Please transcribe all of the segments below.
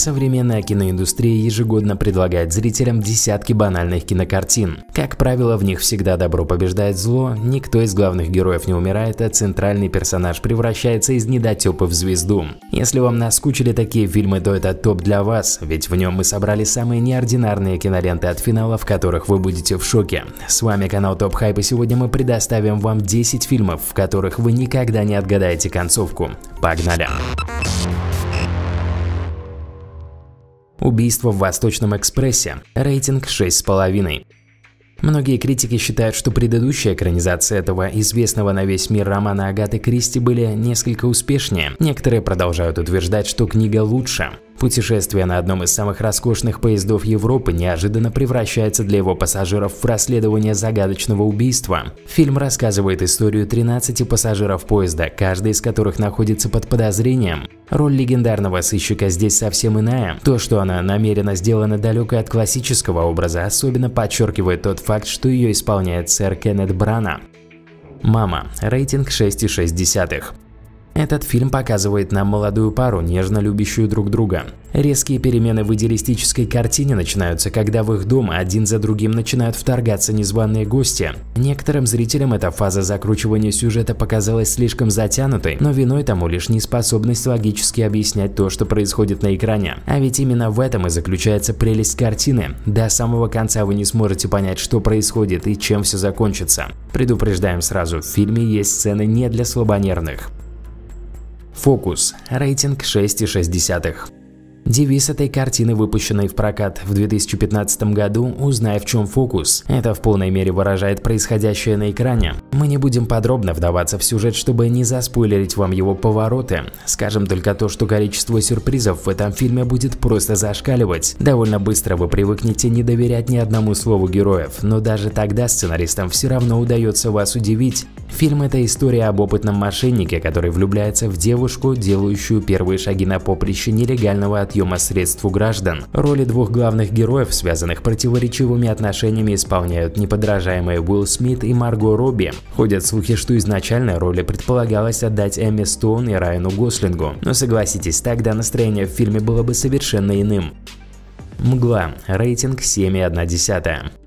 Современная киноиндустрия ежегодно предлагает зрителям десятки банальных кинокартин. Как правило, в них всегда добро побеждает зло, никто из главных героев не умирает, а центральный персонаж превращается из недотепа в звезду. Если вам наскучили такие фильмы, то это топ для вас, ведь в нем мы собрали самые неординарные киноленты от финала, в которых вы будете в шоке. С вами канал Топ Хайп и сегодня мы предоставим вам 10 фильмов, в которых вы никогда не отгадаете концовку. Погнали! Убийство в Восточном экспрессе. Рейтинг 6,5. Многие критики считают, что предыдущая экранизация этого известного на весь мир романа Агаты Кристи были несколько успешнее. Некоторые продолжают утверждать, что книга лучше. Путешествие на одном из самых роскошных поездов Европы неожиданно превращается для его пассажиров в расследование загадочного убийства. Фильм рассказывает историю 13 пассажиров поезда, каждый из которых находится под подозрением. Роль легендарного сыщика здесь совсем иная. То, что она намеренно сделана далекой от классического образа, особенно подчеркивает тот факт, что ее исполняет сэр Кеннет Брана. «Мама» рейтинг 6,6. Этот фильм показывает нам молодую пару, нежно любящую друг друга. Резкие перемены в идеалистической картине начинаются, когда в их дом один за другим начинают вторгаться незваные гости. Некоторым зрителям эта фаза закручивания сюжета показалась слишком затянутой, но виной тому лишь неспособность логически объяснять то, что происходит на экране. А ведь именно в этом и заключается прелесть картины. До самого конца вы не сможете понять, что происходит и чем все закончится. Предупреждаем сразу, в фильме есть сцены не для слабонервных. Фокус. Рейтинг 6,6. Девиз этой картины, выпущенной в прокат в 2015 году, «Узнай, в чем фокус». Это в полной мере выражает происходящее на экране. Мы не будем подробно вдаваться в сюжет, чтобы не заспойлерить вам его повороты. Скажем только то, что количество сюрпризов в этом фильме будет просто зашкаливать. Довольно быстро вы привыкнете не доверять ни одному слову героев, но даже тогда сценаристам все равно удается вас удивить. Фильм – это история об опытном мошеннике, который влюбляется в девушку, делающую первые шаги на поприще нелегального отъема средств у граждан. Роли двух главных героев, связанных противоречивыми отношениями, исполняют неподражаемые Уилл Смит и Марго Робби. Ходят слухи, что изначально роли предполагалось отдать Эмми Стоун и Райану Гослингу, но согласитесь, тогда настроение в фильме было бы совершенно иным. Мгла. Рейтинг 7,1.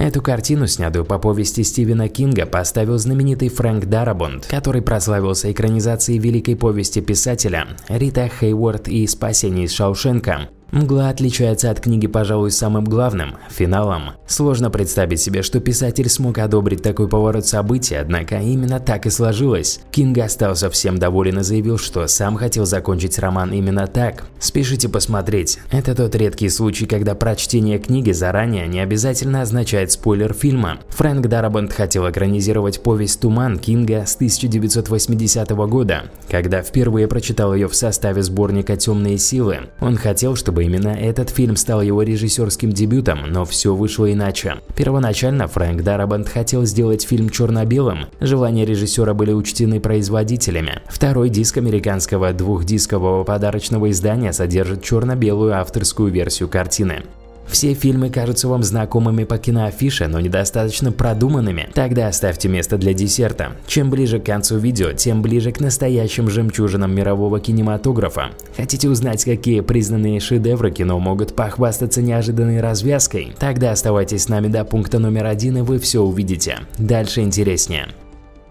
Эту картину, снятую по повести Стивена Кинга, поставил знаменитый Фрэнк Дарабонд, который прославился экранизацией великой повести писателя Рита Хейворд и «Спасение из Шаушенка». Мгла отличается от книги, пожалуй, самым главным – финалом. Сложно представить себе, что писатель смог одобрить такой поворот событий, однако именно так и сложилось. Кинг остался всем доволен и заявил, что сам хотел закончить роман именно так. Спешите посмотреть. Это тот редкий случай, когда прочтение книги заранее не обязательно означает спойлер фильма. Фрэнк Дарабонт хотел экранизировать повесть «Туман» Кинга с 1980 года. Когда впервые прочитал ее в составе сборника «Темные силы», он хотел, чтобы именно этот фильм стал его режиссерским дебютом, но все вышло иначе. Первоначально Фрэнк Дарабант хотел сделать фильм черно-белым, желания режиссера были учтены производителями. Второй диск американского двухдискового подарочного издания содержит черно-белую авторскую версию картины. Все фильмы кажутся вам знакомыми по киноафише, но недостаточно продуманными. Тогда оставьте место для десерта. Чем ближе к концу видео, тем ближе к настоящим жемчужинам мирового кинематографа. Хотите узнать, какие признанные шедевры кино могут похвастаться неожиданной развязкой? Тогда оставайтесь с нами до пункта номер один и вы все увидите. Дальше интереснее.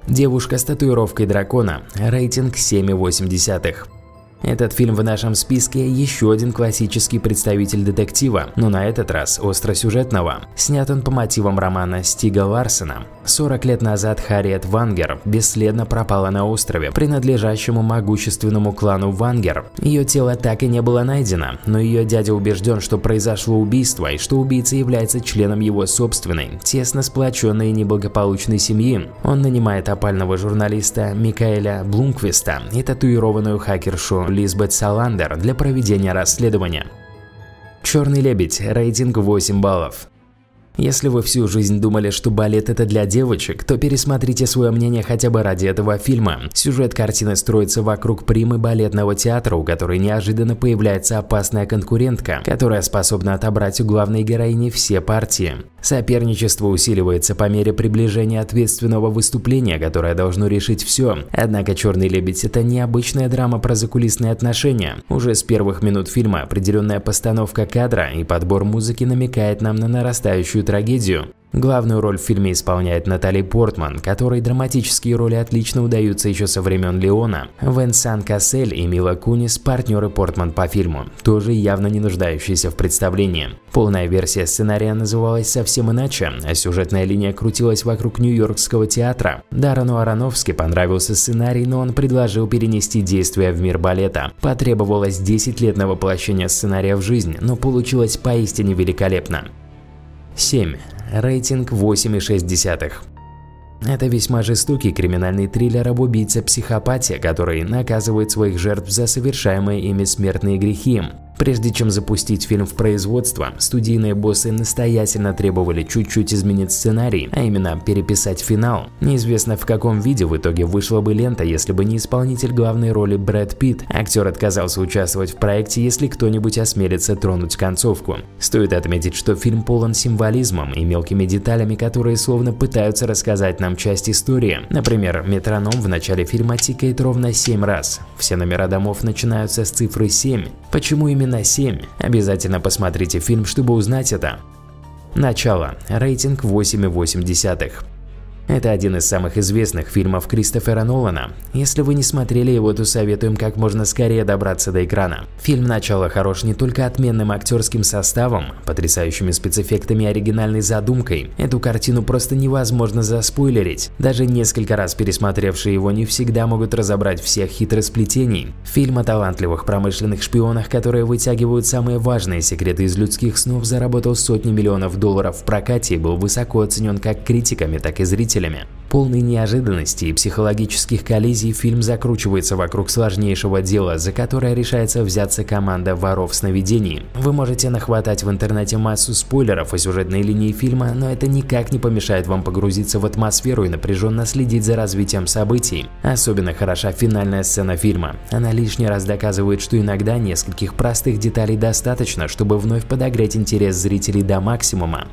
Девушка с татуировкой дракона. Рейтинг 7,8. Этот фильм в нашем списке еще один классический представитель детектива, но на этот раз остросюжетного. Снят он по мотивам романа Стига Ларсена. 40 лет назад Харриет Вангер бесследно пропала на острове, принадлежащему могущественному клану Вангер. Ее тело так и не было найдено, но ее дядя убежден, что произошло убийство и что убийца является членом его собственной, тесно сплоченной и неблагополучной семьи. Он нанимает опального журналиста Микаэля Блумквиста и татуированную хакершу Лизбет Саландер для проведения расследования. Черный лебедь, рейтинг 8 баллов. Если вы всю жизнь думали, что балет это для девочек, то пересмотрите свое мнение хотя бы ради этого фильма. Сюжет картины строится вокруг примы балетного театра, у которой неожиданно появляется опасная конкурентка, которая способна отобрать у главной героини все партии. Соперничество усиливается по мере приближения ответственного выступления, которое должно решить все. Однако «Черный лебедь» – это необычная драма про закулисные отношения. Уже с первых минут фильма определенная постановка кадра и подбор музыки намекает нам на нарастающую трагедию. Главную роль в фильме исполняет Натали Портман, которой драматические роли отлично удаются еще со времен Леона. Венсан Кассель и Мила Кунис – партнеры Портман по фильму, тоже явно не нуждающиеся в представлении. Полная версия сценария называлась совсем иначе, а сюжетная линия крутилась вокруг Нью-Йоркского театра. Дарану Аронофски понравился сценарий, но он предложил перенести действие в мир балета. Потребовалось 10 лет на воплощение сценария в жизнь, но получилось поистине великолепно. 7 рейтинг 8,6. Это весьма жестокий криминальный триллер об убийце-психопате, который наказывает своих жертв за совершаемые ими смертные грехи. Прежде чем запустить фильм в производство, студийные боссы настоятельно требовали чуть-чуть изменить сценарий, а именно переписать финал. Неизвестно в каком виде в итоге вышла бы лента, если бы не исполнитель главной роли Брэд Питт. Актер отказался участвовать в проекте, если кто-нибудь осмелится тронуть концовку. Стоит отметить, что фильм полон символизмом и мелкими деталями, которые словно пытаются рассказать нам часть истории. Например, метроном в начале фильма тикает ровно 7 раз. Все номера домов начинаются с цифры 7. Почему именно на 7. Обязательно посмотрите фильм, чтобы узнать это. Начало. Рейтинг 8,8. Это один из самых известных фильмов Кристофера Нолана. Если вы не смотрели его, то советуем как можно скорее добраться до экрана. Фильм «Начало» хорош не только отменным актерским составом, потрясающими спецэффектами и оригинальной задумкой. Эту картину просто невозможно заспойлерить. Даже несколько раз пересмотревшие его не всегда могут разобрать всех хитросплетений. Фильм о талантливых промышленных шпионах, которые вытягивают самые важные секреты из людских снов, заработал сотни миллионов долларов в прокате и был высоко оценен как критиками, так и зрителями зрителями. Полный неожиданности и психологических коллизий фильм закручивается вокруг сложнейшего дела, за которое решается взяться команда воров сновидений. Вы можете нахватать в интернете массу спойлеров о сюжетной линии фильма, но это никак не помешает вам погрузиться в атмосферу и напряженно следить за развитием событий. Особенно хороша финальная сцена фильма. Она лишний раз доказывает, что иногда нескольких простых деталей достаточно, чтобы вновь подогреть интерес зрителей до максимума.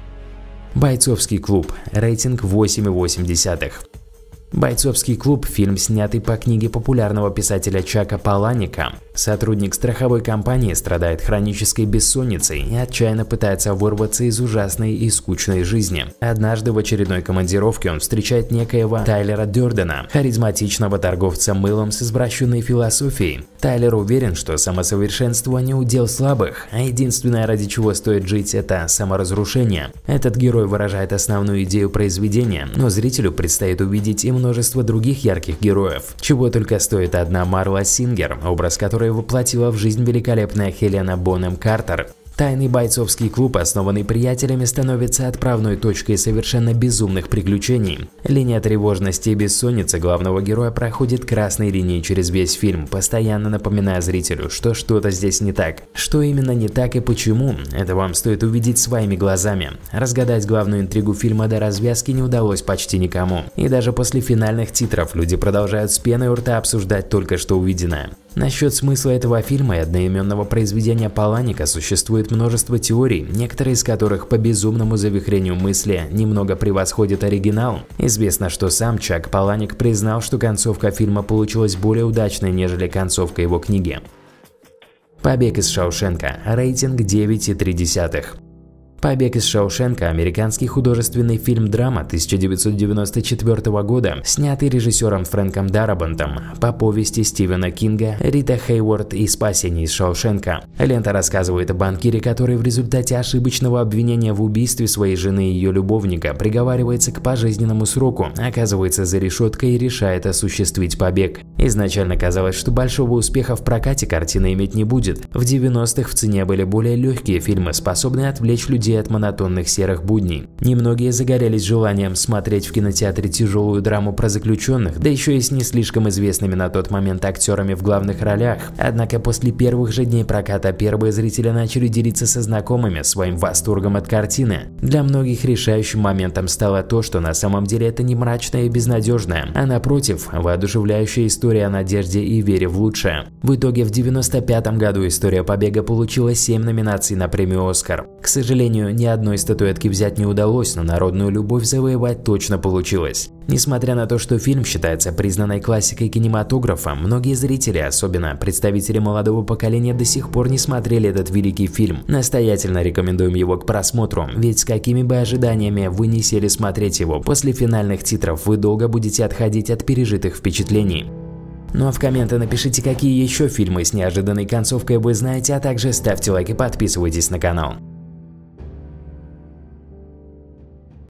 Бойцовский клуб. Рейтинг 8,8. Бойцовский клуб – фильм, снятый по книге популярного писателя Чака Паланика. Сотрудник страховой компании страдает хронической бессонницей и отчаянно пытается вырваться из ужасной и скучной жизни. Однажды в очередной командировке он встречает некоего Тайлера Дёрдена, харизматичного торговца мылом с извращенной философией. Тайлер уверен, что самосовершенствование – удел слабых, а единственное, ради чего стоит жить – это саморазрушение. Этот герой выражает основную идею произведения, но зрителю предстоит увидеть и множество других ярких героев. Чего только стоит одна Марла Сингер, образ которой воплотила в жизнь великолепная Хелена Бонем Картер. Тайный бойцовский клуб, основанный приятелями, становится отправной точкой совершенно безумных приключений. Линия тревожности и бессонницы главного героя проходит красной линией через весь фильм, постоянно напоминая зрителю, что что-то здесь не так. Что именно не так и почему, это вам стоит увидеть своими глазами. Разгадать главную интригу фильма до развязки не удалось почти никому. И даже после финальных титров люди продолжают с пеной у рта обсуждать только что увиденное. Насчет смысла этого фильма и одноименного произведения Паланика существует множество теорий, некоторые из которых по безумному завихрению мысли немного превосходят оригинал. Известно, что сам Чак Паланик признал, что концовка фильма получилась более удачной, нежели концовка его книги. Побег из Шаушенка. Рейтинг 9,3. «Побег из Шоушенка» – американский художественный фильм-драма 1994 года, снятый режиссером Фрэнком Дарабантом по повести Стивена Кинга «Рита Хейворд и спасение из Шоушенка». Лента рассказывает о банкире, который в результате ошибочного обвинения в убийстве своей жены и ее любовника приговаривается к пожизненному сроку, оказывается за решеткой и решает осуществить побег. Изначально казалось, что большого успеха в прокате картина иметь не будет. В 90-х в цене были более легкие фильмы, способные отвлечь людей от монотонных серых будней. Немногие загорелись желанием смотреть в кинотеатре тяжелую драму про заключенных, да еще и с не слишком известными на тот момент актерами в главных ролях. Однако после первых же дней проката первые зрители начали делиться со знакомыми своим восторгом от картины. Для многих решающим моментом стало то, что на самом деле это не мрачная и безнадежная, а напротив, воодушевляющая история о надежде и вере в лучшее. В итоге в 95 году история побега получила 7 номинаций на премию «Оскар». К сожалению, ни одной статуэтки взять не удалось, но народную любовь завоевать точно получилось. Несмотря на то, что фильм считается признанной классикой кинематографа, многие зрители, особенно представители молодого поколения, до сих пор не смотрели этот великий фильм. Настоятельно рекомендуем его к просмотру, ведь с какими бы ожиданиями вы не сели смотреть его, после финальных титров вы долго будете отходить от пережитых впечатлений. Ну а в комменты напишите, какие еще фильмы с неожиданной концовкой вы знаете, а также ставьте лайк и подписывайтесь на канал.